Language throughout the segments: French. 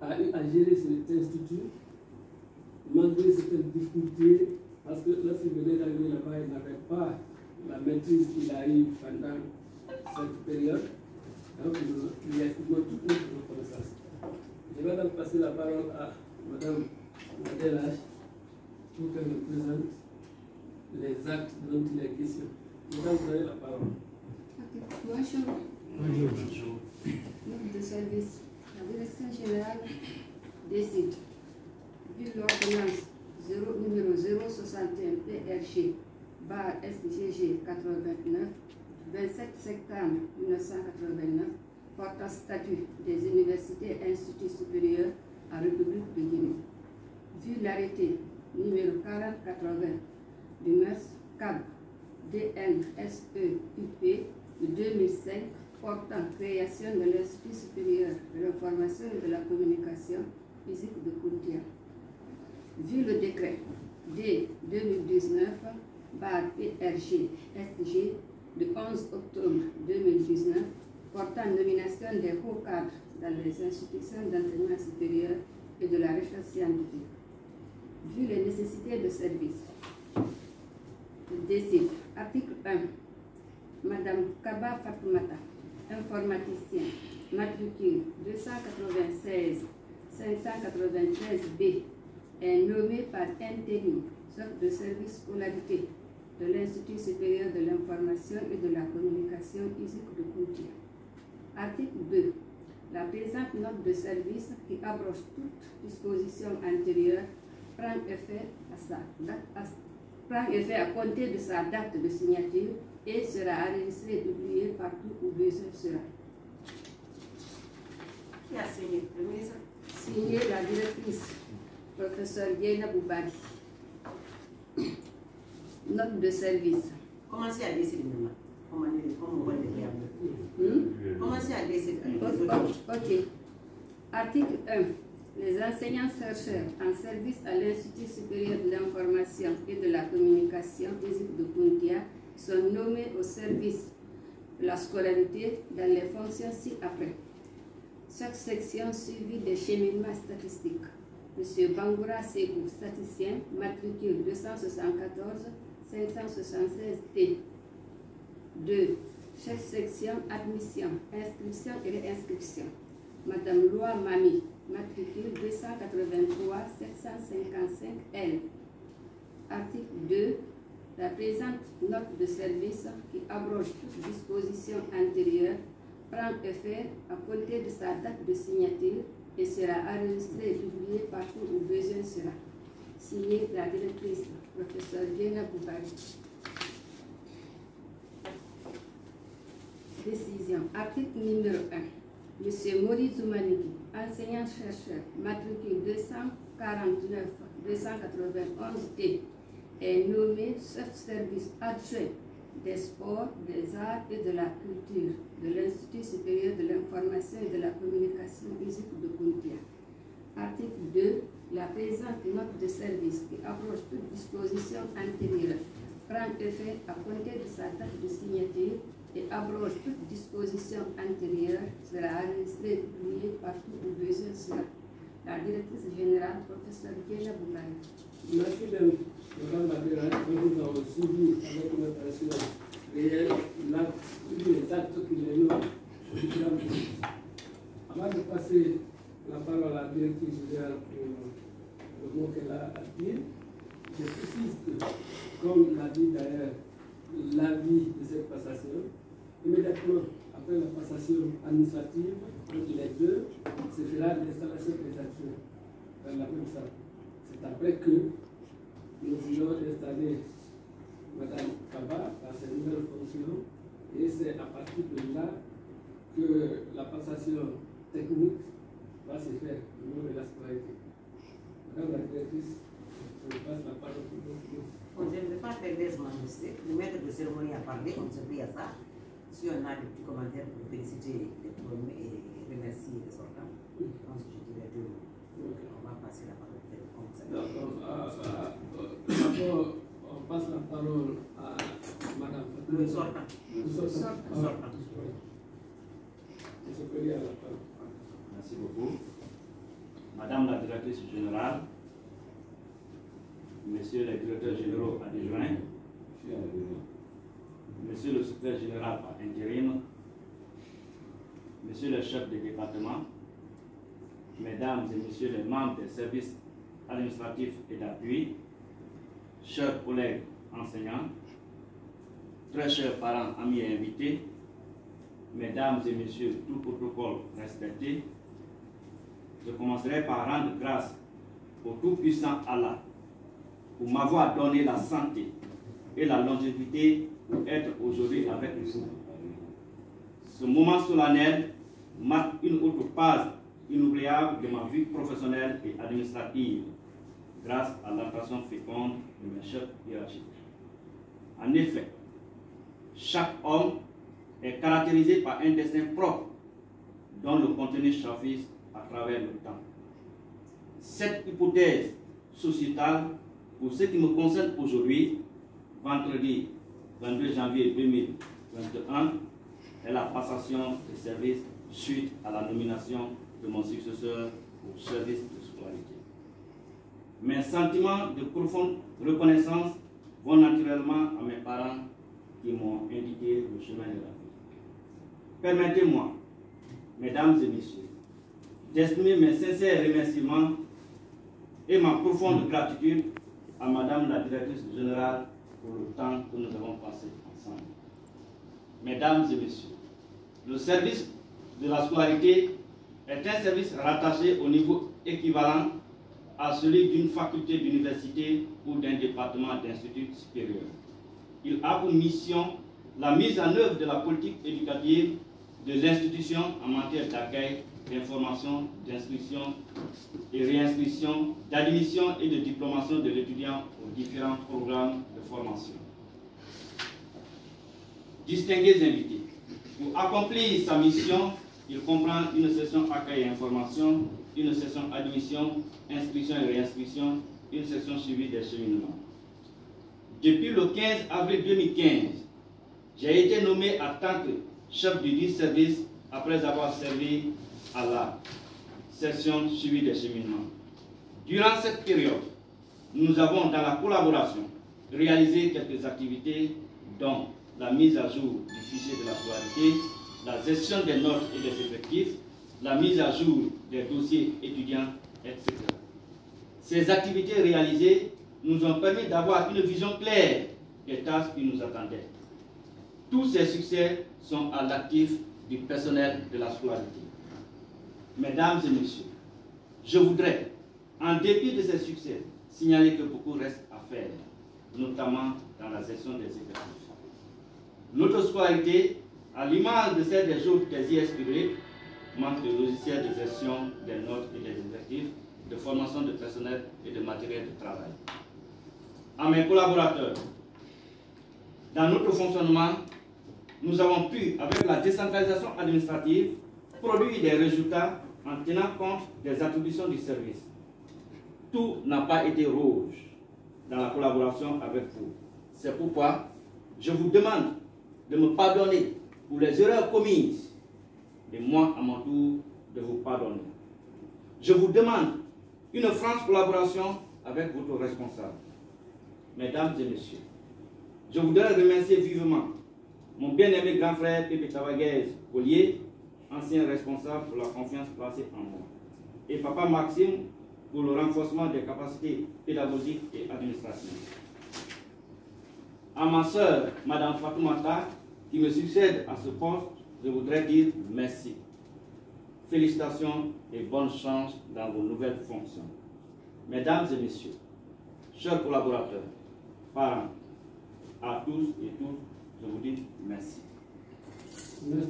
a eu à gérer cet institut, malgré certaines difficultés, parce que lorsqu'il venait d'arriver là-bas, il n'avait pas la maîtrise qu'il a eue pendant cette période. Donc, il lui a exprimé toute notre reconnaissance. Je vais donc passer la parole à Mme Madelache pour qu'elle me présente les actes dont il est question. Madame, vous avez la parole. Ok. Bonjour. Bonjour. Service. Direction générale décide, vu l'ordonnance 0, numéro 061 PRG, barre SGG 89, 27 septembre 1989, portant statut des universités et instituts supérieurs à République de Guinée. Vu l'arrêté numéro 4080 du MERS CAB DNSEUP de 2005 portant création de l'Institut supérieur de l'information et de la communication physique de Kountia. Vu le décret D 2019 PRG SG de 11 octobre 2019 portant nomination des hauts cadres dans les institutions d'enseignement supérieur et de la recherche scientifique. Vu les nécessités de service, je décide, article 1, Madame Kaba Fatoumata, informaticien, matricule 296 593B, est nommé par intérim, sauf de service scolarité de l'Institut supérieur de l'information et de la communication physique de Koutia. Article 2. La présente note de service qui abroge toute disposition antérieure prend effet à, sa date, prend effet à compter de sa date de signature et sera enregistré et publié partout où besoin sera. Qui a signé? Le ministre? Signé la directrice, professeur Diana Boubari. Note de service. Comment c'est à décider maintenant Comment on va le faire Hmm? Comment c'est à décider Ok, ok. Article 1. Les enseignants-chercheurs en service à l'Institut supérieur de l'information et de la communication physique de Kuntia sont nommés au service de la scolarité dans les fonctions ci-après. Chaque section suivie des cheminements statistiques. Monsieur Bangoura Sekou, statisticien, matricule 274 576 T. 2. Chaque section admission, inscription et réinscription. Madame Loi Mami, matricule 283 755 L. Article 2. La présente note de service qui abroge toute disposition antérieure prend effet à compter de sa date de signature et sera enregistrée et publiée partout où besoin sera. Signé la directrice, professeur Diana Boubari. Décision. Article numéro 1. Monsieur Maurice Zoumaniki, enseignant-chercheur, matricule 249 291 T, est nommé chef service adjoint des sports, des arts et de la culture de l'Institut supérieur de l'information et de la communication physique de Kuntia. Article 2. La présente note de service qui approche toute disposition antérieure prend effet à compter de sa date de signature et abroge toute disposition antérieure sera enregistrée et publiée partout où besoin sera. La directrice générale, professeur Diana Boubari. Merci de Madame Madelache, nous avons suivi avec une attention réelle les actes qui les noient. Avant de passer la parole à la directrice générale pour le mot qu'elle a à dire, je précise comme l'a dit d'ailleurs l'avis de cette passation, immédiatement après la passation administrative, entre les deux, se fera l'installation des actions dans la même salle. Après que nous voulons installer Mme Kaba dans ses nouvelles fonctions et c'est à partir de là que la passation technique va se faire au niveau de la scolarité. Madame la directrice, je passe la parole pour vous. Bon, je ne vais pas faire des majestés. Le maître de cérémonie a parlé, on se prie à ça. Si on a des petits commentaires pour féliciter les premiers et remercier les sortants, mots. On va passer la parole. Donc, d'abord, on passe la parole à Madame. Le sortant. Le. Le se prie à la. Merci beaucoup. directrice générale, Messieurs les directeurs généraux adjoints, Monsieur le secrétaire général par intérim, Monsieur le chef de département, Mesdames et Messieurs les membres des services administratifs et d'appui, chers collègues enseignants, très chers parents, amis et invités, Mesdames et Messieurs, tout protocole respecté, je commencerai par rendre grâce au Tout-Puissant Allah pour m'avoir donné la santé et la longévité pour être aujourd'hui avec vous. Ce moment solennel marque une autre phase inoubliable de ma vie professionnelle et administrative grâce à l'attention féconde de mes chefs hiérarchiques. En effet, chaque homme est caractérisé par un destin propre dont le contenu s'affiche à travers le temps. Cette hypothèse sociétale, pour ce qui me concerne aujourd'hui, vendredi 22 janvier 2021, est la passation de service suite à la nomination de mon successeur au service de scolarité. Mes sentiments de profonde reconnaissance vont naturellement à mes parents qui m'ont indiqué le chemin de la vie. Permettez-moi, mesdames et messieurs, d'exprimer mes sincères remerciements et ma profonde gratitude à Madame la directrice générale pour le temps que nous avons passé ensemble. Mesdames et messieurs, le service de la scolarité est un service rattaché au niveau équivalent à celui d'une faculté d'université ou d'un département d'institut supérieur. Il a pour mission la mise en œuvre de la politique éducative de l'institution en matière d'accueil, d'information, d'instruction et réinscription, d'admission et de diplomation de l'étudiant aux différents programmes de formation. Distingués invités, pour accomplir sa mission, il comprend une session accueil et information, une session admission, inscription et réinscription, une session suivie des cheminements. Depuis le 15 avril 2015, j'ai été nommé en tant que chef du dit service après avoir servi à la session suivie des cheminements. Durant cette période, nous avons, dans la collaboration, réalisé quelques activités, dont la mise à jour du fichier de la scolarité, la gestion des notes et des effectifs, la mise à jour des dossiers étudiants, etc. Ces activités réalisées nous ont permis d'avoir une vision claire des tâches qui nous attendaient. Tous ces succès sont à l'actif du personnel de la scolarité. Mesdames et messieurs, je voudrais, en dépit de ces succès, signaler que beaucoup reste à faire, notamment dans la gestion des effectifs. Notre scolarité, à l'image de celle des autres des IS publics, manque de logiciels de gestion des notes et des effectifs, de formation de personnel et de matériel de travail. À mes collaborateurs, dans notre fonctionnement, nous avons pu, avec la décentralisation administrative, produire des résultats en tenant compte des attributions du service. Tout n'a pas été rouge dans la collaboration avec vous. C'est pourquoi je vous demande de me pardonner pour les erreurs commises et moi, à mon tour, de vous pardonner. Je vous demande une franche collaboration avec votre responsable. Mesdames et messieurs, je voudrais remercier vivement mon bien-aimé grand frère Pepe Tavaguez Collier, ancien responsable pour la confiance placée en moi, et papa Maxime pour le renforcement des capacités pédagogiques et administratives. À ma soeur, Madame Fatoumata, qui me succède à ce poste, je voudrais dire merci. Félicitations et bonne chance dans vos nouvelles fonctions. Mesdames et messieurs, chers collaborateurs, parents, à tous et toutes, je vous dis merci. Merci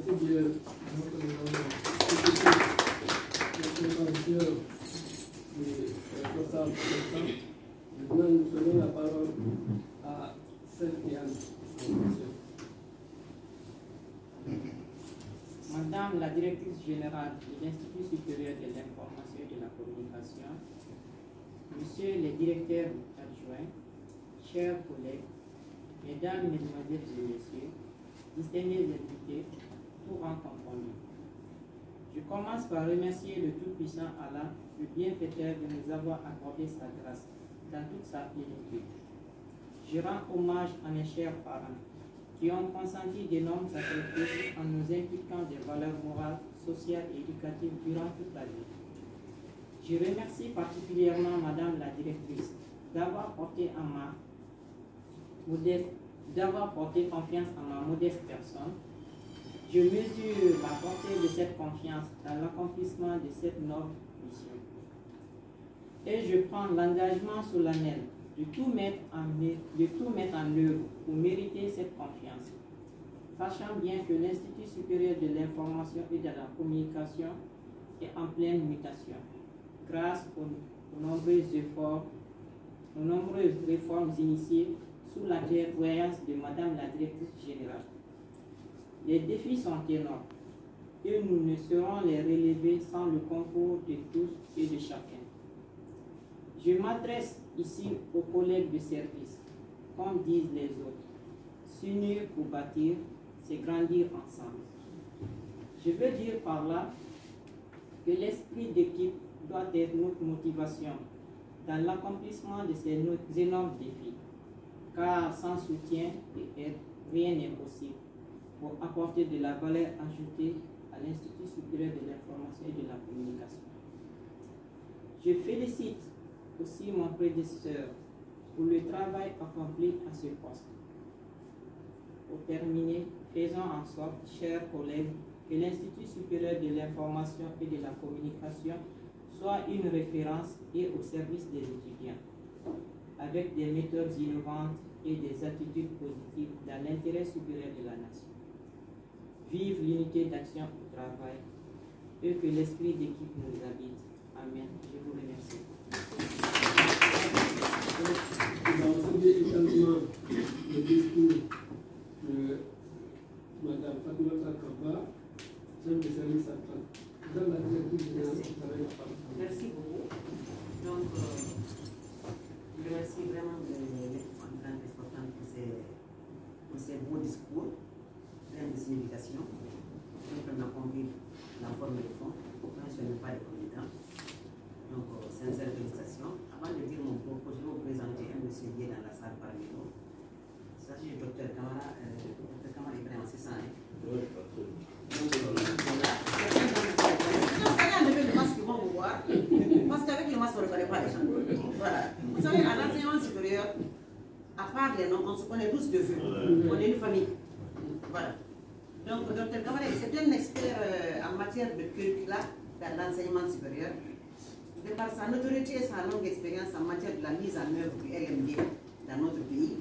donnons la parole à celle qui a Madame la directrice générale de l'Institut supérieur de l'information et de la communication, Monsieur les directeurs adjoints, chers collègues, Mesdames, Mesdemoiselles et Messieurs, distingués invités, tout confondu. Je Je commence par remercier le Tout-Puissant Allah, le bienfaiteur de nous avoir accordé sa grâce dans toute sa plénitude. Je rends hommage à mes chers parents qui ont consenti d'énormes sacrifices en nous inculquant des valeurs morales, sociales et éducatives durant toute la vie. Je remercie particulièrement Madame la directrice d'avoir porté, d'avoir porté confiance en ma modeste personne. Je mesure la portée de cette confiance dans l'accomplissement de cette noble mission. Et je prends l'engagement solennel de tout mettre en, œuvre pour mériter cette confiance. Sachant bien que l'Institut supérieur de l'information et de la communication est en pleine mutation, grâce aux, nombreux efforts, aux nombreuses réformes initiées sous la clairvoyance de Madame la directrice générale. Les défis sont énormes et nous ne saurons les relever sans le concours de tous et de chacun. Je m'adresse ici aux collègues de service, comme disent les autres. S'unir pour bâtir, c'est grandir ensemble. Je veux dire par là que l'esprit d'équipe doit être notre motivation dans l'accomplissement de ces no- énormes défis, car sans soutien et aide, rien n'est possible pour apporter de la valeur ajoutée à l'Institut supérieur de l'information et de la communication. Je félicite aussi mon prédécesseur pour le travail accompli à ce poste. Pour terminer, faisons en sorte, chers collègues, que l'Institut supérieur de l'information et de la communication soit une référence et au service des étudiants, avec des méthodes innovantes et des attitudes positives dans l'intérêt supérieur de la nation. Vive l'unité d'action au travail et que l'esprit d'équipe nous habite. Amen. Je vous remercie. good. Ne reconnaît pas les gens. Voilà. Vous savez, à l'enseignement supérieur, à part les noms, on se connaît tous de vue. On est une famille. Voilà. Donc, Dr Kamara, c'est un expert en matière de curricula dans l'enseignement supérieur. De par sa notoriété et sa longue expérience en matière de la mise en œuvre du LMD dans notre pays,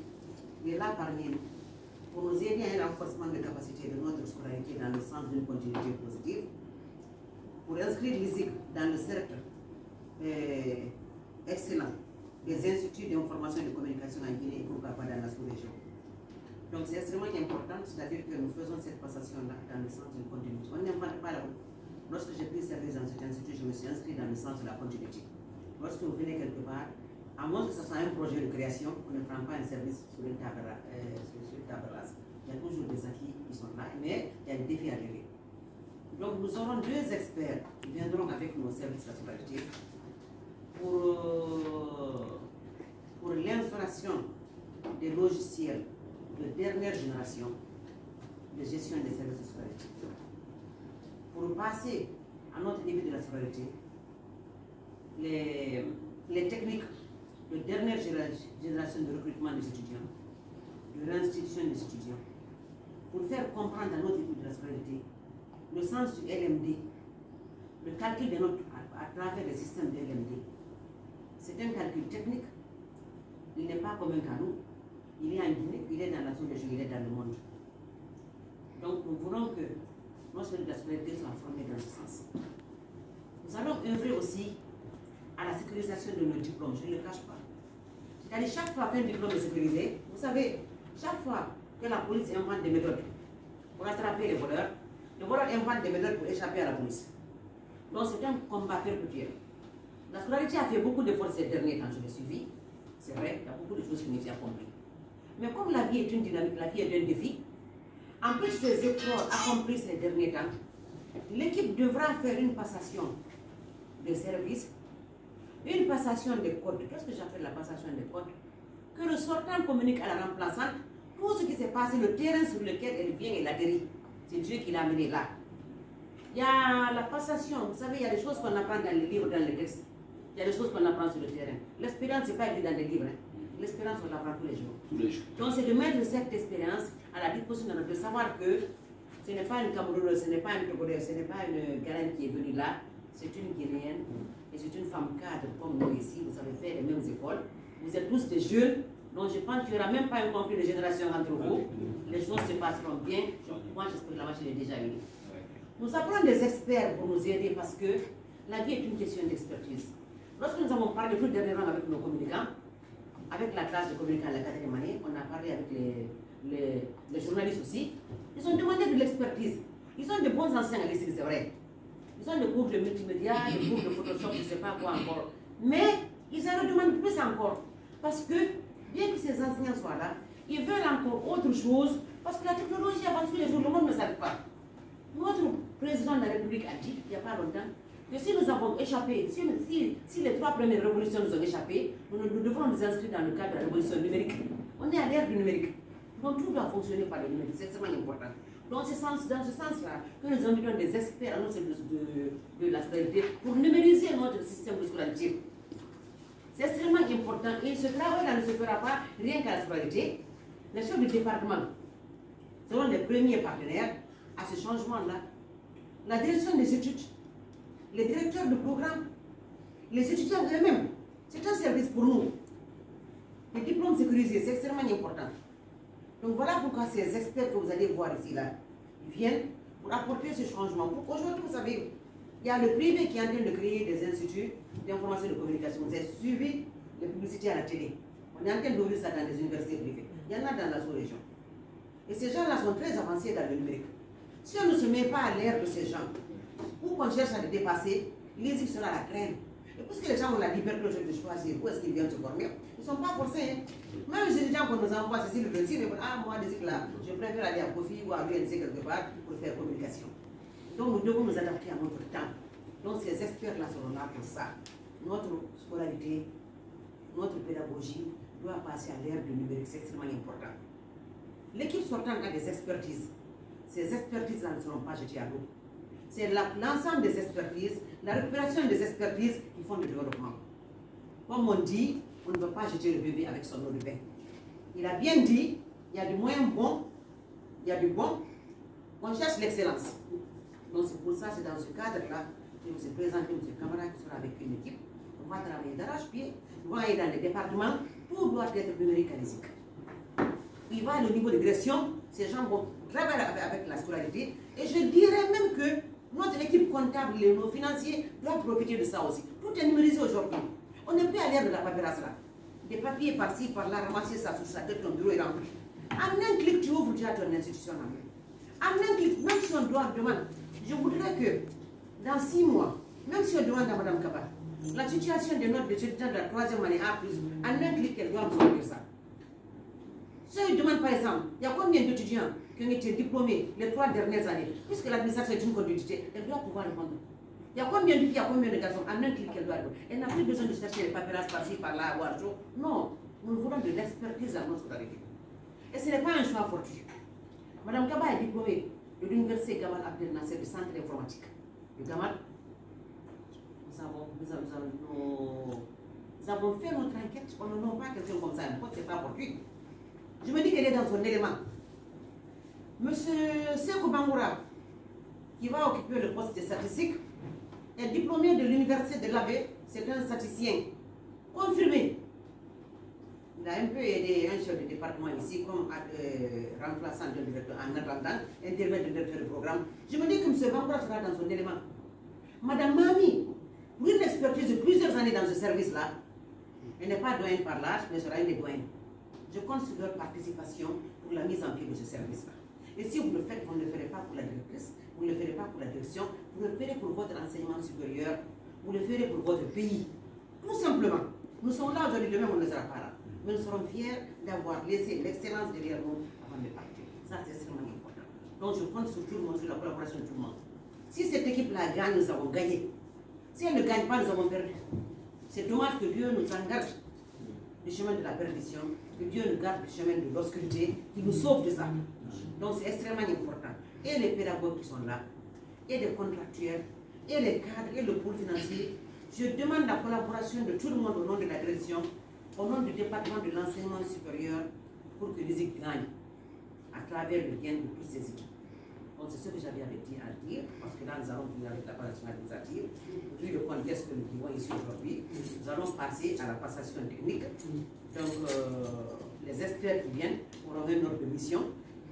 il est là parmi nous pour nous aider à un renforcement de capacité de notre scolarité dans le sens d'une continuité positive, pour inscrire l'ISIC dans le cercle excellent des instituts d'information et de communication en Guinée et pourquoi pas dans la sous-région. Donc c'est extrêmement important, c'est-à-dire que nous faisons cette passation-là dans le sens d'une continuité. On n'invente pas la. Lorsque j'ai pris service dans cet institut, je me suis inscrit dans le sens de la continuité. Lorsque vous venez quelque part, à moins que ce soit un projet de création, on ne prend pas un service sur une table, euh, sur. Il y a toujours des acquis qui sont là, mais il y a des défis à gérer. Donc nous aurons deux experts qui viendront avec nos services de la scolarité pour, pour l'installation des logiciels de dernière génération de gestion des services de scolarité. Pour passer à notre niveau de la scolarité, les, les techniques de dernière généra- génération de recrutement des étudiants, de l'institution des étudiants, pour faire comprendre à notre niveau de la scolarité le sens du LMD, le calcul des notes à, à travers le système de LMD. C'est un calcul technique. Il n'est pas commun qu'à nous. Il est en Guinée, il est dans la sous-région, il est dans le monde. Donc nous voulons que nos services de la scolarité soient formés dans ce sens. Nous allons œuvrer aussi à la sécurisation de nos diplômes, je ne le cache pas. C'est-à-dire chaque fois qu'un diplôme est sécurisé, vous savez, chaque fois que la police invente des méthodes pour attraper les voleurs, les voleurs inventent des méthodes pour échapper à la police. Donc c'est un combat perpétuel. La scolarité a fait beaucoup d'efforts ces derniers temps, je l'ai suivi. C'est vrai, il y a beaucoup de choses qui n'ont été accomplies. Mais comme la vie est une dynamique, la vie est un défi, en plus des efforts accomplis ces derniers temps, l'équipe devra faire une passation de service, une passation de codes. Qu'est-ce que j'appelle la passation de codes? Que le sortant communique à la remplaçante tout ce qui s'est passé, le terrain sur lequel elle vient et l'atterrit. C'est Dieu qui l'a amené là. Il y a la passation, vous savez, il y a des choses qu'on apprend dans les livres, dans les textes. Il y a des choses qu'on apprend sur le terrain. L'expérience, ce n'est pas écrit dans les livres. hein. L'expérience, on l'apprend tous les jours. Tous les jours. Donc, c'est de mettre cette expérience à la disposition de savoir que ce n'est pas une Camerounaise, ce n'est pas une Togolaise, ce n'est pas une Ghanéenne qui est venue là, c'est une Guinéenne et c'est une femme cadre comme nous ici. Vous avez fait les mêmes écoles. Vous êtes tous des jeunes, donc je pense qu'il n'y aura même pas un conflit de génération entre vous. Les choses se passeront bien. Moi, j'espère que la machine est déjà unie. Nous apprenons des experts pour nous aider parce que la vie est une question d'expertise. Lorsque nous avons parlé tout dernièrement avec nos communicants, avec la classe de communicants de la quatrième année, on a parlé avec les, journalistes aussi, ils ont demandé de l'expertise. Ils sont de bons anciens à l'ICI, c'est vrai. Ils ont des cours de multimédia, des cours de Photoshop, je ne sais pas quoi encore. Mais ils en demandent plus encore. Parce que, bien que ces enseignants soient là, ils veulent encore autre chose, parce que la technologie avance tous les jours, le monde ne s'arrête pas. Notre président de la République a dit, il n'y a pas longtemps, si nous avons échappé, si, les trois premières révolutions nous ont échappé, nous, devrons nous inscrire dans le cadre de la révolution numérique. On est à l'ère du numérique. Donc tout doit fonctionner par le numérique, c'est extrêmement important. Donc sens- dans ce sens-là que nous invitons des experts à service de, de la scolarité pour numériser notre système de scolarité. C'est extrêmement important et ce travail-là ne se fera pas rien qu'à la scolarité. Les chefs du département seront les premiers partenaires à ce changement-là. La direction des études, les directeurs de programme, les étudiants eux-mêmes, c'est un service pour nous. Les diplômes sécurisés, c'est extrêmement important. Donc voilà pourquoi ces experts que vous allez voir ici, là, viennent pour apporter ce changement. Pour qu'aujourd'hui, vous savez, il y a le privé qui est en train de créer des instituts d'information et de communication. Vous avez suivi les publicités à la télé. On est en train d'ouvrir ça dans les universités privées. Il y en a dans la sous-région. Et ces gens-là sont très avancés dans le numérique. Si on ne se met pas à l'ère de ces gens, ou qu'on cherche à les dépasser, les sera la crainte. Et puisque les gens ont la liberté de choisir où est-ce qu'ils viennent se former, ils ne sont pas forcés. hein. Même les étudiants qu'on nous envoie, c'est le 26, ils Ah, moi, là, je préfère aller à Kofi ou à l'UNC quelque part pour faire communication. Donc, nous devons nous adapter à notre temps. Donc, ces experts-là seront là pour ça. Notre scolarité, notre pédagogie doit passer à l'ère du numérique, c'est extrêmement important. L'équipe sortante a des expertises. Ces expertises-là ne seront pas jetées à l'eau. C'est l'ensemble des expertises, la récupération des expertises qui font le développement. Comme on dit, on ne peut pas jeter le bébé avec son eau de bain. Il a bien dit, il y a du moins bon, il y a du bon, on cherche l'excellence. Donc c'est pour ça, c'est dans ce cadre-là que vous ai présenté M. Camara qui sera avec une équipe. On va travailler d'arrache-pied, on va aller dans les départements, tout doit être l'ISIC. Il va au niveau de direction, ces gens vont travailler avec la scolarité. Et je dirais même que notre équipe comptable, les- nos financiers, doivent profiter de ça aussi. Tout est numérisé aujourd'hui. On n'est plus à l'ère de la paperasse là. Des papiers par-ci, par-là, ramasser ça sur sa tête, ton bureau est rempli. En un clic, tu ouvres déjà ton institution en. En un clic, même si on doit demander, je voudrais que dans six mois, même si on demande à Mme Kaba, la situation des notes d'étudiants de la troisième année A+, en un clic, elle doit nous ça. Si on demande par exemple, il y a combien d'étudiants qui ont été diplômés les trois dernières années, puisque l'administration est une conductivité, elle doit pouvoir répondre. Il y a combien de filles, il y a combien de garçons, en un clic, elle doit répondre. Elle n'a plus besoin de chercher les papyrasses par-ci, par-là, à Ouarjo. Non, nous voulons de l'expertise dans notre scolarité. Et ce n'est pas un choix fortuit. Madame Kaba est diplômée de l'université Gamal Abdel Nasser du centre informatique. Le Gamal, nous avons, nous avons, nous avons, nous- nous avons fait notre enquête, on ne nomme pas quelqu'un comme ça, n'importe, c'est pas fortuit. Je me dis qu'elle est dans son élément. Monsieur Sekou Bangoura, qui va occuper le poste de statistique, est diplômé de l'université de l'Abbé, c'est un statisticien confirmé. Il a un peu aidé un chef de département ici comme euh, remplaçant de directeur en attendant, intervenir de directeur de programme. Je me dis que M. Bangoura sera dans son élément. Madame Mami, pour une expertise de plusieurs années dans ce service-là, elle n'est pas doyenne par l'âge, mais sera une doyennes. Je compte sur leur participation pour la mise en pied de ce service-là. Et si vous le faites, vous ne le ferez pas pour la directrice, vous ne le ferez pas pour la direction, vous le ferez pour votre enseignement supérieur, vous le ferez pour votre pays. Tout simplement. Nous sommes là aujourd'hui, demain on ne sera pas là. Mais nous serons fiers d'avoir laissé l'excellence derrière nous avant de partir. Ça, c'est extrêmement important. Donc je compte sur tout le monde, sur la collaboration de tout le monde. Si cette équipe-là gagne, nous avons gagné. Si elle ne gagne pas, nous avons perdu. C'est dommage que Dieu nous en garde du chemin de la perdition, que Dieu nous garde du chemin de l'obscurité, qu'il nous sauve de ça. Donc c'est extrêmement important. Et les pédagogues qui sont là, et les contractuels, et les cadres, et le pôle financier, je demande la collaboration de tout le monde au nom de la direction, au nom du département de l'enseignement supérieur, pour que équipes gagnent à travers le gain de toutes ces équipes. Donc c'est ce que j'avais à dire, parce que là nous allons finir avec la passation administrative. Vu le contexte que nous vivons ici aujourd'hui, nous allons passer à la passation technique. Donc euh, les experts qui viennent auront un ordre de mission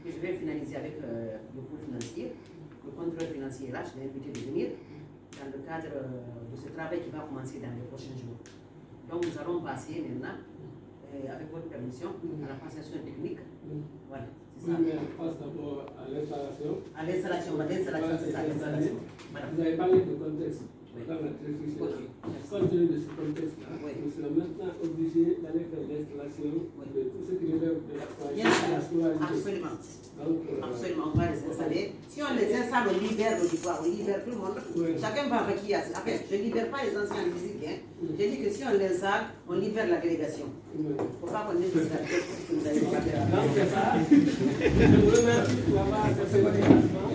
que je vais finaliser avec euh, le pôle financier. Le contrôleur financier est là, je l'ai invité de venir dans le cadre euh, de ce travail qui va commencer dans les prochains jours. Donc nous allons passer maintenant, euh, avec votre permission, à la passation technique. Voilà, c'est Oui, ça. mais on passe d'abord à l'installation. À l'installation, l'installation, c'est ça, l'installation. Voilà. Vous avez parlé de contexte. Oui. Dans la directrice Ok. générale. Compte tenu de ce contexte-là, Oui. nous serons maintenant obligés d'aller faire l'installation Oui. de tout ce qui relève de la scolarité. absolument. Donc, euh, Absolument, on va les installer. Si on les installe, on libère l'auditoire, on libère tout le monde. Oui. Chacun va vaquer à ses affaires. Je ne libère pas les anciens musiques. Hein. J'ai dit que si on les installe, on libère la délégation. oui. Il ne faut pas qu'on ait des affaires que vous avez pas fait. Donc, c'est ça. Je vous remercie pour avoir accepté l'invitation.